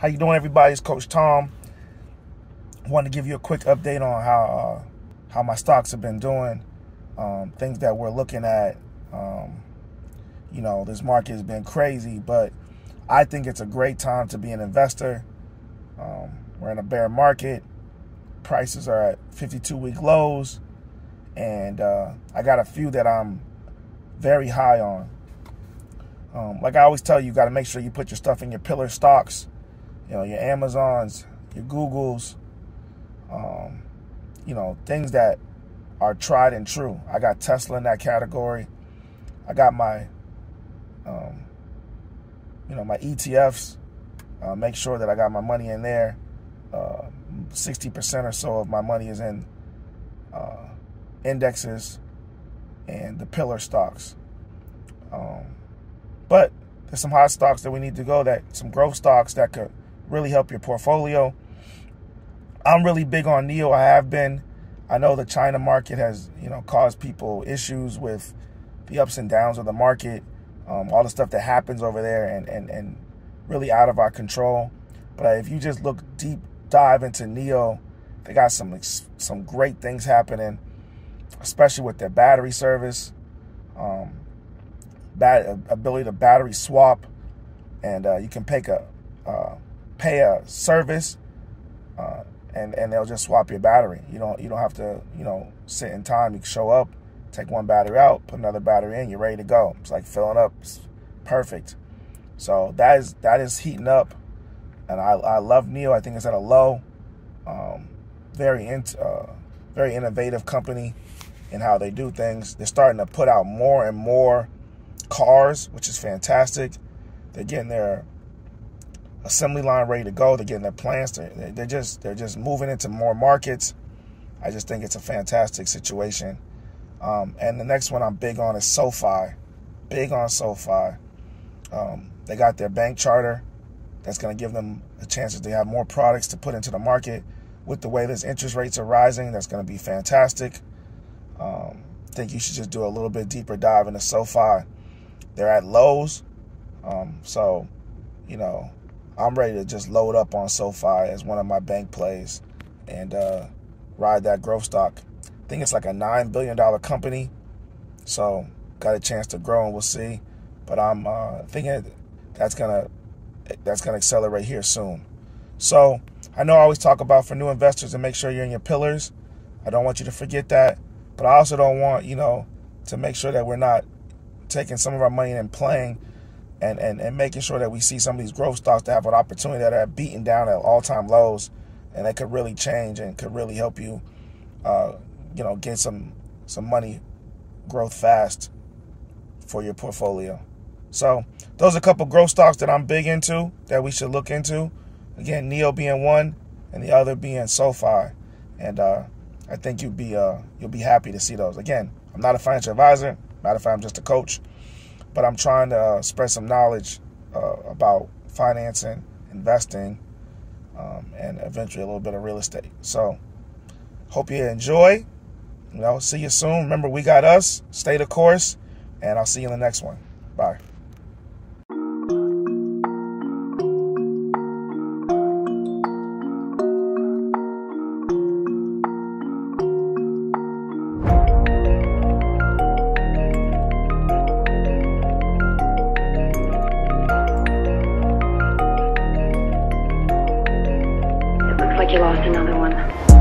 How you doing, everybody? It's Coach Tom. Want to give you a quick update on how uh, how my stocks have been doing, um, things that we're looking at. Um, you know, this market has been crazy, but I think it's a great time to be an investor. Um, we're in a bear market. Prices are at 52 week lows. And uh, I got a few that I'm very high on. Um, like I always tell you, you got to make sure you put your stuff in your pillar stocks. You know, your Amazons, your Googles, um, you know, things that are tried and true. I got Tesla in that category. I got my, um, you know, my ETFs. Uh, make sure that I got my money in there. Uh, 60% or so of my money is in uh, indexes and the pillar stocks. Um, but there's some hot stocks that we need to go that some growth stocks that could really help your portfolio. I'm really big on NIO. I have been. I know the China market has, you know, caused people issues with the ups and downs of the market, um, all the stuff that happens over there and, and, and really out of our control. But if you just look deep dive into NIO, they got some some great things happening especially with their battery service, um, bat- ability to battery swap, and uh, you can pick a uh, pay a service, uh, and and they'll just swap your battery. You don't you don't have to you know sit in time. You show up, take one battery out, put another battery in, you're ready to go. It's like filling up, it's perfect. So that is that is heating up, and I I love NIO. I think it's at a low, um, very int, uh, very innovative company in how they do things. They're starting to put out more and more cars, which is fantastic. They're getting their assembly line ready to go. They're getting their plants. They're, they're just they're just moving into more markets. I just think it's a fantastic situation. Um, and the next one I'm big on is SoFi. Big on SoFi. Um, they got their bank charter. That's going to give them a chance to have more products to put into the market. With the way those interest rates are rising, that's going to be fantastic. Um, I think you should just do a little bit deeper dive into SoFi. They're at lows. Um, so, you know, I'm ready to just load up on SoFi as one of my bank plays and uh, ride that growth stock. I think it's like a $9 billion company. So, got a chance to grow and we'll see. But I'm uh, thinking that's going to that's to accelerate here soon. So, I know I always talk about for new investors to make sure you're in your pillars. I don't want you to forget that. But I also don't want, you know, to make sure that we're not taking some of our money and playing and, and, and making sure that we see some of these growth stocks that have an opportunity that are beaten down at all time lows and they could really change and could really help you, uh, you know, get some some money growth fast for your portfolio. So those are a couple growth stocks that I'm big into that we should look into. Again, NIO being one and the other being SoFi. And uh, I think you'll be uh, you'll be happy to see those. Again, I'm not a financial advisor. Matter of fact, I'm just a coach, but I'm trying to uh, spread some knowledge uh, about financing, investing, um, and eventually a little bit of real estate. So, hope you enjoy. You know, see you soon. Remember, we got us. Stay the course, and I'll see you in the next one. Bye. You lost another one.